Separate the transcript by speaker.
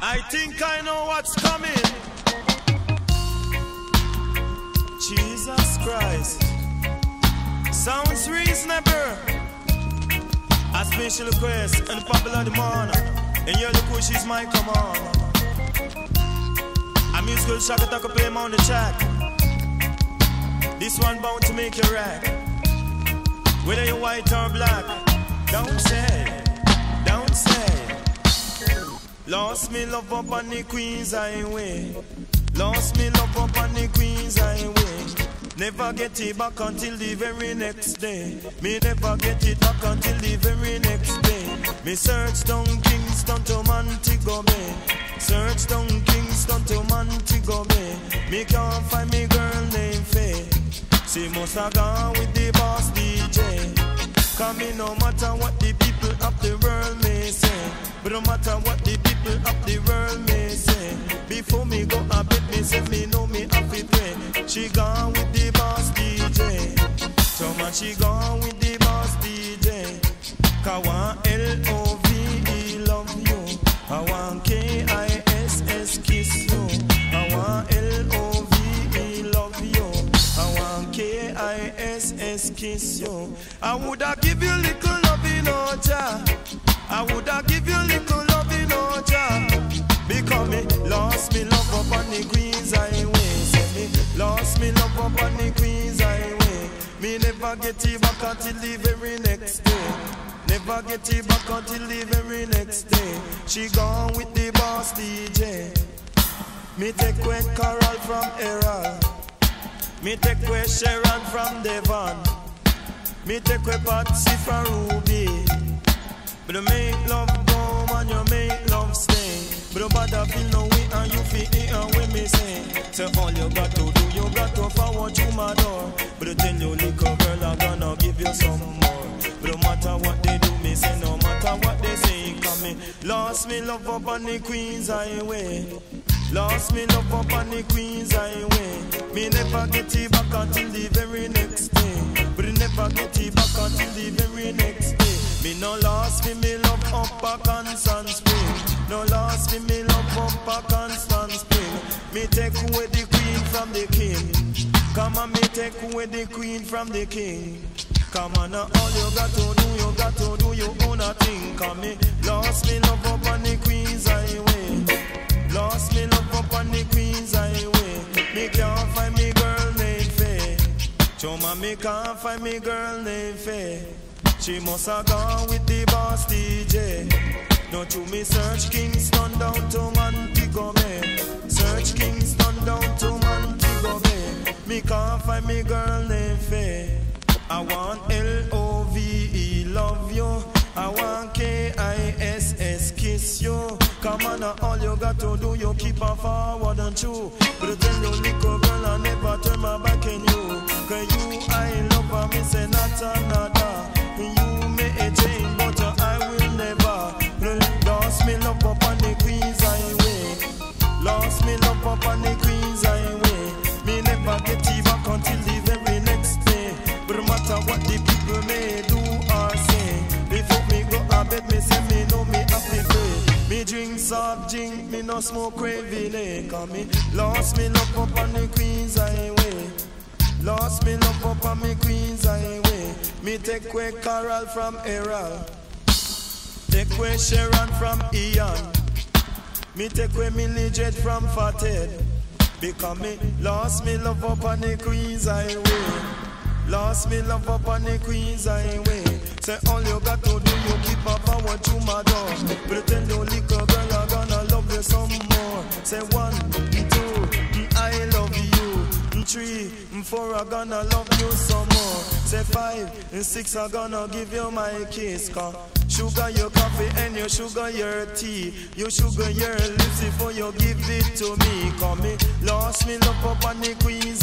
Speaker 1: I think I know what's coming. Jesus Christ. Sounds reasonable. A special request and the the morning. And you're the push is my command. A musical shock attack play on the track. This one bound to make you rack. Whether you're white or black, don't say, don't say. Lost me love up on the Queen's Highway. Lost me love up on the Queen's Highway. Never get it back until the very next day. Me never get it back until the very next day. Me search down Kingston to Montego Bay. Search down Kingston to Montego Bay. Me can't find me girl named Faye. She must have gone with the boss DJ. Cause me no matter what the people of the world may say. But no matter what the people of the world may say. Before me go a bed, me say me know me have it pray. She gone with the boss DJ. So much she gone with the boss DJ. Cause K-I-S-S kiss you. I woulda give you little love in Oja. I woulda give you little love in Oja. Because me lost me love up on the Queen's Highway. Say me lost me love up on the Queen's Highway. Me never get it back until the very next day. Never get it back until the very next day. She gone with the boss DJ. Me take away Carol from Errol. Me take away Sharon from Devon. Me take away Patsy from Ruby. But you make love go and you make love stay. But you bother feel no way and you feel it and me say. So all you got to do, you got to forward to my door. But you tell your little girl I'm gonna give you some more. But no matter what they do, me say no matter what they say, come me. Lost me love up on the Queen's Highway. Lost me love up on the Queen's Highway. Me never get it back until the very next day. But you never get it back until the very next day. Me no lost me, me love up a constant spring. No lost me, me love up a constant spring. Me take away the queen from the king. Come on, me take away the queen from the king. Come on, now all you got to do, you got to do your own a thing. Come me, lost me me can't find me girl named Faye. She must have gone with the boss DJ. Don't you me search Kingston down to Montego Bay. Search Kingston down to Montego Bay. Me can't find me girl named Faye. I want L-O-V-E love you. I want K-I-S-S kiss you. Come on, now all you got to do, you keep on forward and true. But you little girl I never turn my soft drink, me no smoke craving? Cause me lost me love up on the Queen's Highway. Lost me love up on me Queen's Highway. Me take away Carol from Errol. Take away Sharon from Ian. Me take away Millie Jet from Fathead. Because me lost me love up on the Queen's Highway. Lost me love up on the Queen's Highway. Say all you got to do, you keep up forward to my door. Pretend you little girl, Say one, two, I love you. Three, four, I'm gonna love you some more. Say five, and six, I'm gonna give you my kiss. Cause sugar your coffee and your sugar your tea. You sugar your lips before you give it to me. Cause me lost me love up on the Highway.